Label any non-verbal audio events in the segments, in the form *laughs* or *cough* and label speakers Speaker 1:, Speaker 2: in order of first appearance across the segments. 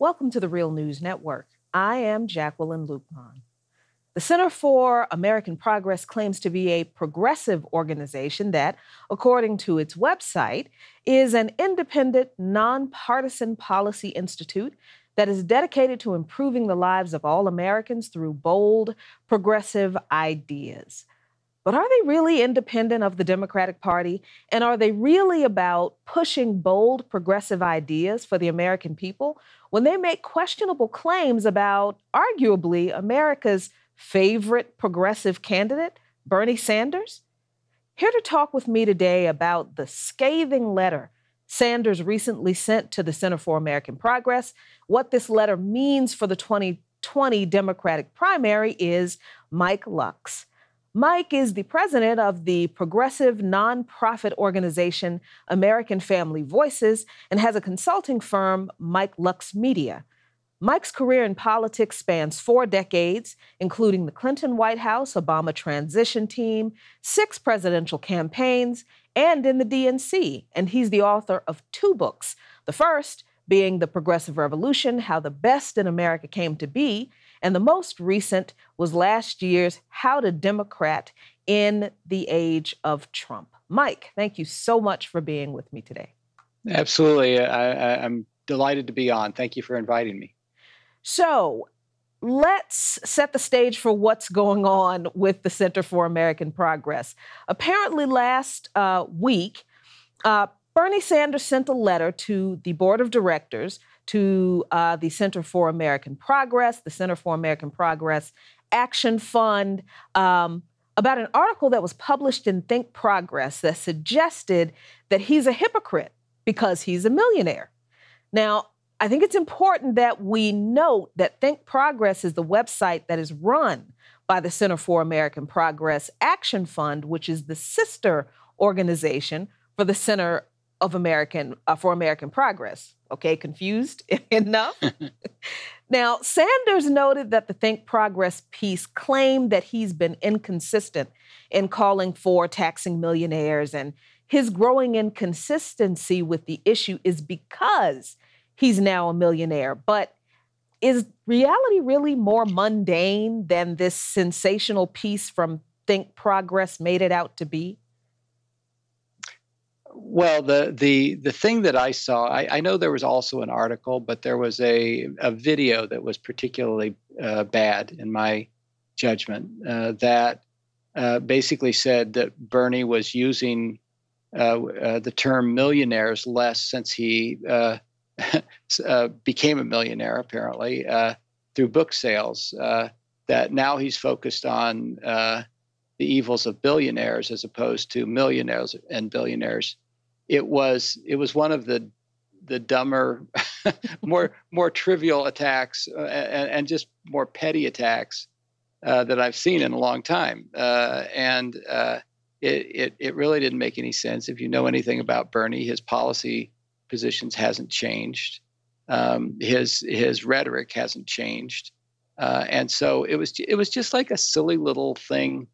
Speaker 1: Welcome to the Real News Network. I am Jacqueline Luqman. The Center for American Progress claims to be a progressive organization that, according to its website, is an independent, nonpartisan policy institute that is dedicated to improving the lives of all Americans through bold, progressive ideas. But are they really independent of the Democratic Party? And are they really about pushing bold, progressive ideas for the American people when they make questionable claims about arguably America's favorite progressive candidate, Bernie Sanders? Here to talk with me today about the scathing letter Sanders recently sent to the Center for American Progress, what this letter means for the 2020 Democratic primary, is Mike Lux. Mike is the president of the progressive nonprofit organization American Family Voices and has a consulting firm, Mike Lux Media. Mike's career in politics spans four decades, including the Clinton White House, Obama transition team, six presidential campaigns, and in the DNC. And he's the author of two books. The first being The Progressive Revolution How the Best in America Came to Be, and the most recent was last year's How to Democrat in the Age of Trump. Mike, thank you so much for being with me today.
Speaker 2: Absolutely. I, am delighted to be on. Thank you for inviting me.
Speaker 1: So, let's set the stage for what's going on with the Center for American Progress. Apparently, last uh, week, uh, Bernie Sanders sent a letter to the board of directors to uh, the Center for American Progress, the Center for American Progress Action Fund, um, about an article that was published in Think Progress that suggested that he's a hypocrite because he's a millionaire. Now, I think it's important that we note that Think Progress is the website that is run by the Center for American Progress Action Fund, which is the sister organization for the Center of American uh, for American Progress. Okay, confused *laughs* enough? *laughs* now, Sanders noted that the Think Progress piece claimed that he's been inconsistent in calling for taxing millionaires, and his growing inconsistency with the issue is because he's now a millionaire. But is reality really more mundane than this sensational piece from Think Progress made it out to be?
Speaker 2: Well, the the the thing that I saw, I, I, know there was also an article, but there was a a video that was particularly uh, bad in my judgment. Uh, that uh, basically said that Bernie was using uh, uh, the term millionaires less since he uh, *laughs* became a millionaire, apparently through book sales. that now he's focused on the evils of billionaires as opposed to millionaires and billionaires it was it was one of the the dumber, *laughs* more more trivial attacks uh, and, and, just more petty attacks uh, that I've seen in a long time. Uh, and uh, it, it it really didn't make any sense. If you know anything about Bernie, his policy positions hasn't changed. Um, his his rhetoric hasn't changed. Uh, and so it was it was just like a silly little thing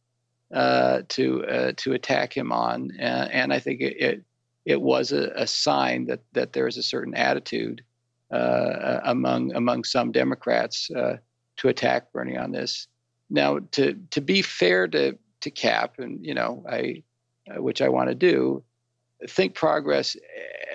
Speaker 2: uh, to to attack him on. and I think it, it it was a, a sign that that there is a certain attitude uh, among among some Democrats uh, to attack Bernie on this. Now, to to be fair to to Cap, and you know, I uh, which I want to do, think progress.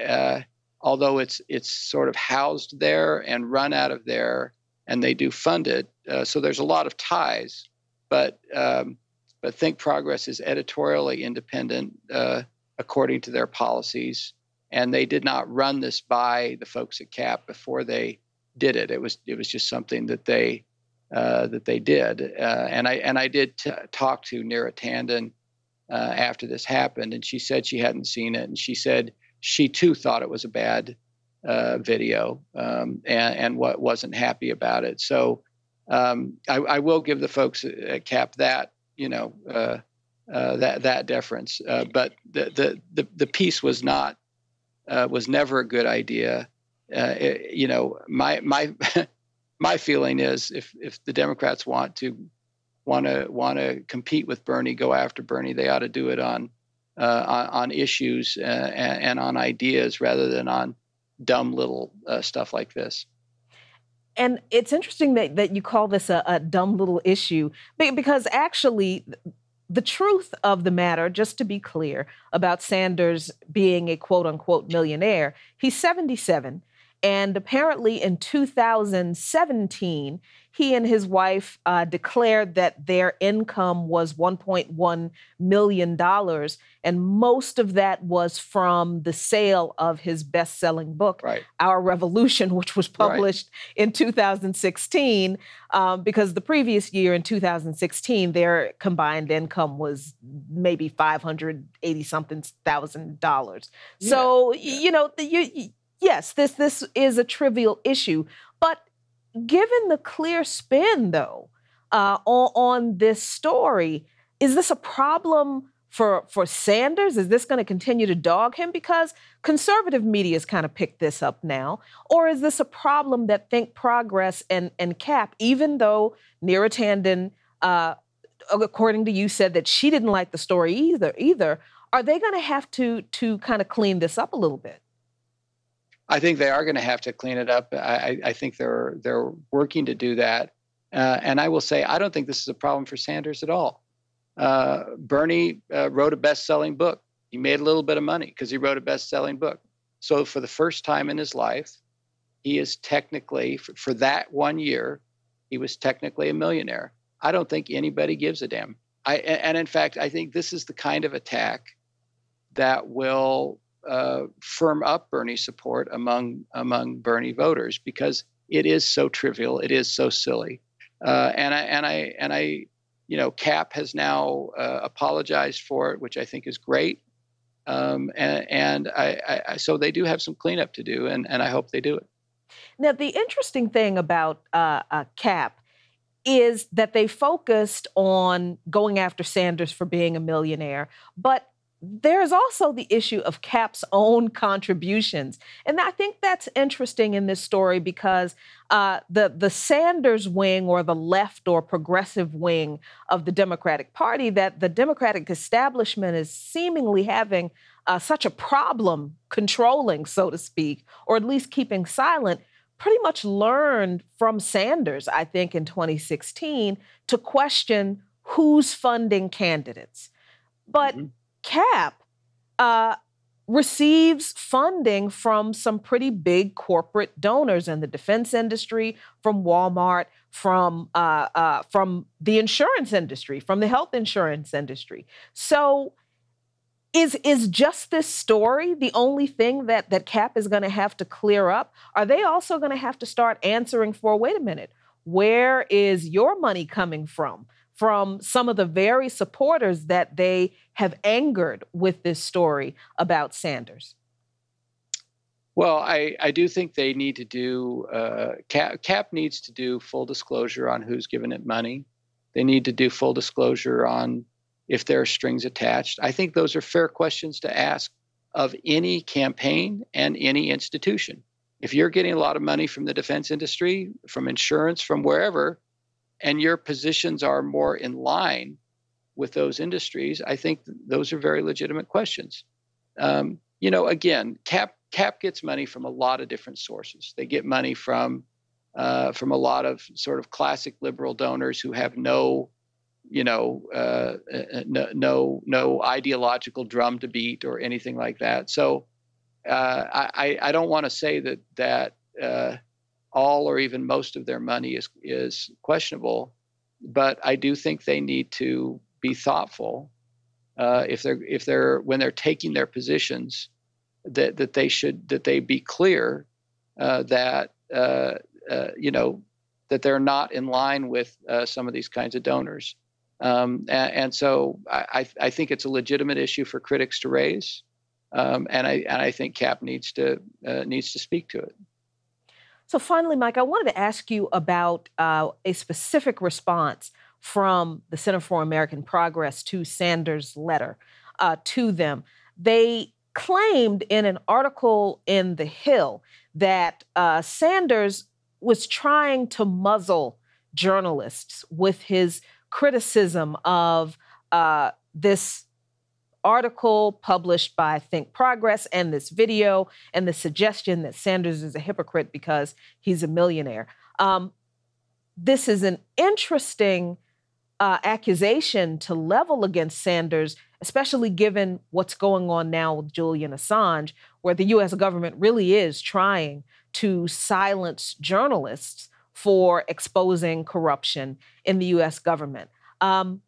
Speaker 2: Uh, although it's it's sort of housed there and run out of there, and they do fund it, uh, so there's a lot of ties. But um, but think progress is editorially independent uh, according to their policies. And they did not run this by the folks at CAP before they did it. It was it was just something that they uh, that they did. Uh, and I and I did t- talk to Neera Tanden uh, after this happened, and she said she hadn't seen it, and she said she too thought it was a bad uh, video um, and, and what wasn't happy about it. So um, I, I, will give the folks at CAP that you know uh, uh, that that deference. Uh, but the, the the the piece was not uh, was never a good idea. Uh, it, you know, my my *laughs* my feeling is if if the Democrats want to want to want to compete with Bernie, go after Bernie, they ought to do it on uh, on, on, issues and, and, on ideas rather than on dumb little stuff like this.
Speaker 1: And it's interesting that, that you call this a, a dumb little issue because actually, the truth of the matter, just to be clear about Sanders being a quote unquote millionaire, he's 77. And apparently in 2017, he and his wife uh, declared that their income was $1.1 million. And most of that was from the sale of his best selling book,
Speaker 2: right.
Speaker 1: Our Revolution, *laughs* which was published right. in 2016. Um, because the previous year in 2016, their combined income was maybe 580 something thousand dollars. Yeah. So, yeah. you know, you, yes, this this is a trivial issue, but given the clear spin though uh, on, on this story, is this a problem for for Sanders? Is this going to continue to dog him because conservative media has kind of picked this up now, or is this a problem that Think Progress and and Cap, even though Neera Tanden, uh, according to you, said that she didn't like the story either either, are they going to have to to kind of clean this up a little bit?
Speaker 2: I think they are going to have to clean it up. I, I think they're they're working to do that. Uh, and I will say, I don't think this is a problem for Sanders at all. Uh, Bernie uh, wrote a best-selling book. He made a little bit of money because he wrote a best-selling book. So for the first time in his life, he is technically for, for that one year, he was technically a millionaire. I don't think anybody gives a damn. I and in fact, I think this is the kind of attack that will uh, firm up Bernie support among among Bernie voters because it is so trivial, it is so silly, uh, and I and I and I, you know, Cap has now uh, apologized for it, which I think is great, um, and, and I, I, so they do have some cleanup to do, and and I hope they do it.
Speaker 1: Now, the interesting thing about uh, uh, Cap is that they focused on going after Sanders for being a millionaire, but there's also the issue of Cap's own contributions. And I think that's interesting in this story because uh, the, the Sanders wing or the left or progressive wing of the Democratic Party, that the Democratic establishment is seemingly having uh, such a problem controlling, so to speak, or at least keeping silent, pretty much learned from Sanders, I think, in 2016 to question who's funding candidates. But mm-hmm CAP uh, receives funding from some pretty big corporate donors in the defense industry, from Walmart, from uh, uh, from the insurance industry, from the health insurance industry. So, is is just this story the only thing that that Cap is going to have to clear up? Are they also going to have to start answering for? Wait a minute, where is your money coming from? From some of the very supporters that they have angered with this story about Sanders?
Speaker 2: Well, I, I do think they need to do, uh, CAP, CAP needs to do full disclosure on who's given it money. They need to do full disclosure on if there are strings attached. I think those are fair questions to ask of any campaign and any institution. If you're getting a lot of money from the defense industry, from insurance, from wherever, and your positions are more in line with those industries, I think those are very legitimate questions. Um, you know, again, Cap Cap gets money from a lot of different sources. They get money from uh, from a lot of sort of classic liberal donors who have no, you know, uh, uh no, no, no ideological drum to beat or anything like that. So uh, I I don't want to say that that uh, all or even most of their money is is questionable. But I do think they need to be thoughtful uh, if they're if they're when they're taking their positions that that they should that they be clear uh, that uh, uh you know that they're not in line with uh, some of these kinds of donors. Um, and, and, so I, I think it's a legitimate issue for critics to raise, um, and I and I think CAP needs to uh, needs to speak to it.
Speaker 1: So, finally, Mike, I wanted to ask you about uh, a specific response from the Center for American Progress to Sanders' letter uh, to them. They claimed in an article in The Hill that uh, Sanders was trying to muzzle journalists with his criticism of uh, this article published by Think Progress and this video and the suggestion that Sanders is a hypocrite because he's a millionaire. Um, this is an interesting uh, accusation to level against Sanders, especially given what's going on now with Julian Assange, where the US government really is trying to silence journalists for exposing corruption in the US government. Um,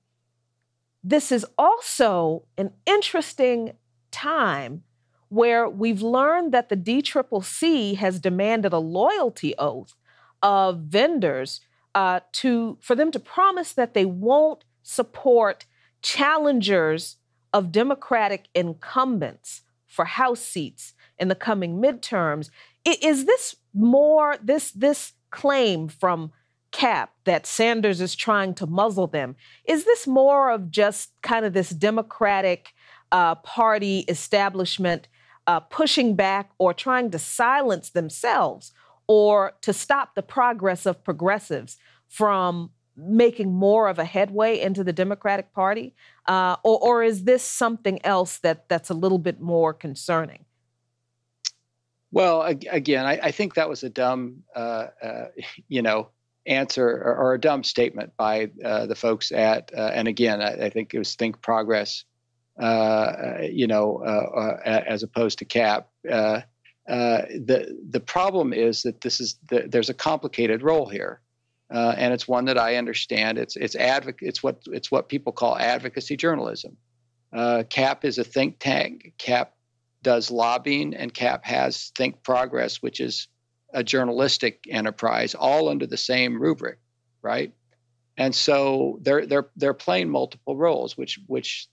Speaker 1: this is also an interesting time where we've learned that the DCCC has demanded a loyalty oath of vendors uh, to for them to promise that they won't support challengers of Democratic incumbents for House seats in the coming midterms. Is this more this this claim from Cap that Sanders is trying to muzzle them? Is this more of just kind of this Democratic uh, Party establishment uh, pushing back or trying to silence themselves or to stop the progress of progressives from making more of a headway into the Democratic Party? Uh, or, or is this something else that, that's a little bit more concerning?
Speaker 2: Well, again, I, I think that was a dumb, uh, uh, *laughs* you know, answer or, or, a dumb statement by uh, the folks at, uh, and again, I, I, think it was Think Progress, uh, you know, as opposed to CAP. the the problem is that this is the, there's a complicated role here uh, and it's one that I understand. It's it's advoc- It's what it's what people call advocacy journalism. Uh, CAP is a think tank. CAP does lobbying, and CAP has Think Progress, which is a journalistic enterprise, all under the same rubric, right? And so they're they're they're playing multiple roles, which which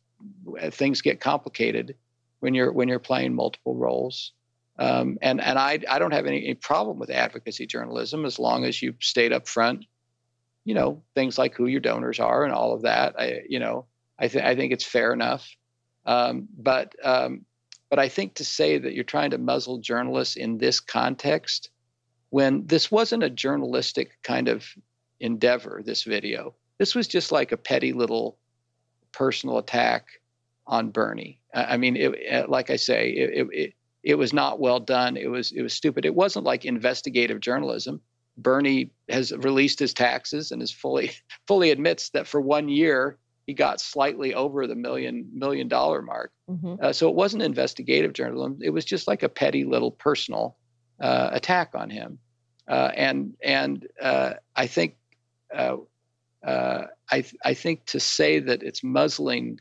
Speaker 2: uh, things get complicated when you're when you're playing multiple roles. Um, and and I I don't have any, any, problem with advocacy journalism as long as you stayed up front. You know things like who your donors are and all of that. I you know I think I think it's fair enough. Um, but um, but I think to say that you're trying to muzzle journalists in this context, when this wasn't a journalistic kind of endeavor, this video, this was just like a petty little personal attack on Bernie. I mean, it, like I say, it, it, it was not well done. It was it was stupid. It wasn't like investigative journalism. Bernie has released his taxes and is fully *laughs* fully admits that for one year he got slightly over the million million dollar mark. Mm-hmm. Uh, so it wasn't investigative journalism. It was just like a petty little personal uh, attack on him. Uh, and and uh, I think uh, uh, I I think to say that it's muzzling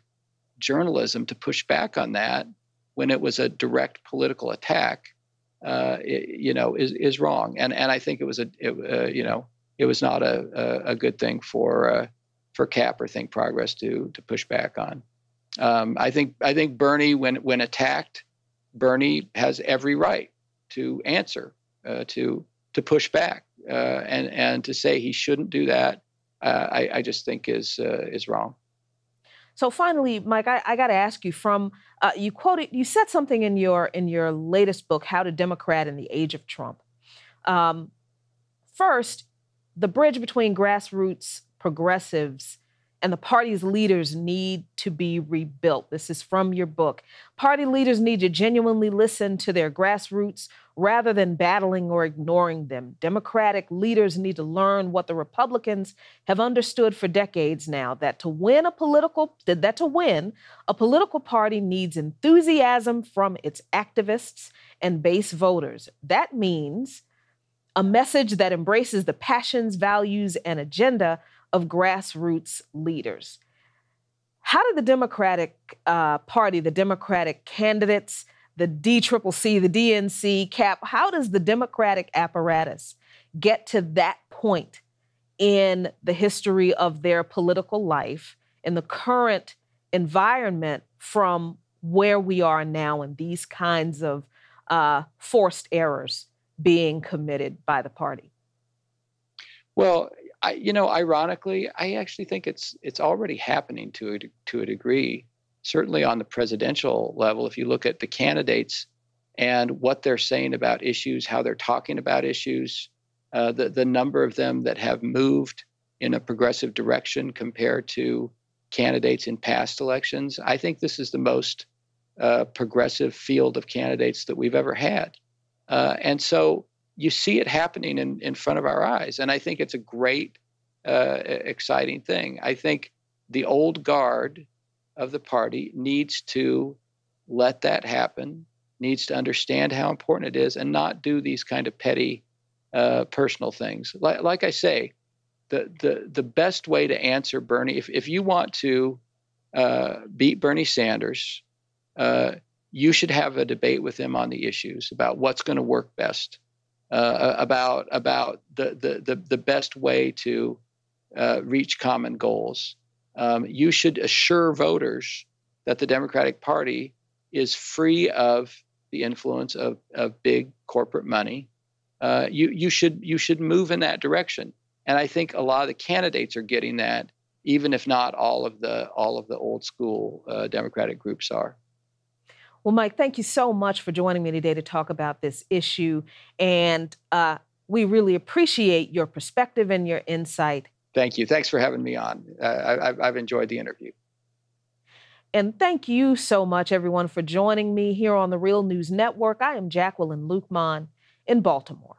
Speaker 2: journalism to push back on that when it was a direct political attack, it, you know, is is wrong. And and I think it was a, it, you know, it was not a a, a good thing for for CAP or Think Progress to to push back on. Um, I think I think Bernie, when when attacked, Bernie has every right to answer, uh, to to push back, uh, and and to say he shouldn't do that. Uh, I, I just think is is wrong.
Speaker 1: So finally, Mike, I, I got to ask you from uh, you quoted you said something in your in your latest book, How to Democrat in the Age of Trump. Um, first, the bridge between grassroots progressives and the party's leaders need to be rebuilt. This is from your book. Party leaders need to genuinely listen to their grassroots rather than battling or ignoring them. Democratic leaders need to learn what the Republicans have understood for decades now that to win a political that to win, a political party needs enthusiasm from its activists and base voters. That means a message that embraces the passions, values, and agenda of grassroots leaders. How did the Democratic uh, Party, the Democratic candidates, the DCCC, the DNC, CAP, how does the Democratic apparatus get to that point in the history of their political life, in the current environment from where we are now and these kinds of uh, forced errors being committed by the party?
Speaker 2: Well, I, you know, ironically, I actually think it's it's already happening to a, to a degree. Certainly on the presidential level, if you look at the candidates and what they're saying about issues, how they're talking about issues, uh, the the number of them that have moved in a progressive direction compared to candidates in past elections, I think this is the most uh, progressive field of candidates that we've ever had. Uh, and so you see it happening in, in front of our eyes. And I think it's a great, uh, exciting thing. I think the old guard of the party needs to let that happen, needs to understand how important it is, and not do these kind of petty uh, personal things. Like, like I say, the, the, the best way to answer Bernie, if, if you want to uh, beat Bernie Sanders, uh, you should have a debate with him on the issues about what's going to work best, uh, about about the, the the the best way to uh, reach common goals. Um, you should assure voters that the Democratic Party is free of the influence of, of big corporate money. Uh, you you should you should move in that direction, and I think a lot of the candidates are getting that, even if not all of the all of the old school uh, Democratic groups are.
Speaker 1: Well, Mike, thank you so much for joining me today to talk about this issue. And uh, we really appreciate your perspective and your insight.
Speaker 2: Thank you. Thanks for having me on. Uh, I, I've enjoyed the interview.
Speaker 1: And thank you so much, everyone, for joining me here on the Real News Network. I am Jacqueline Luqman in Baltimore.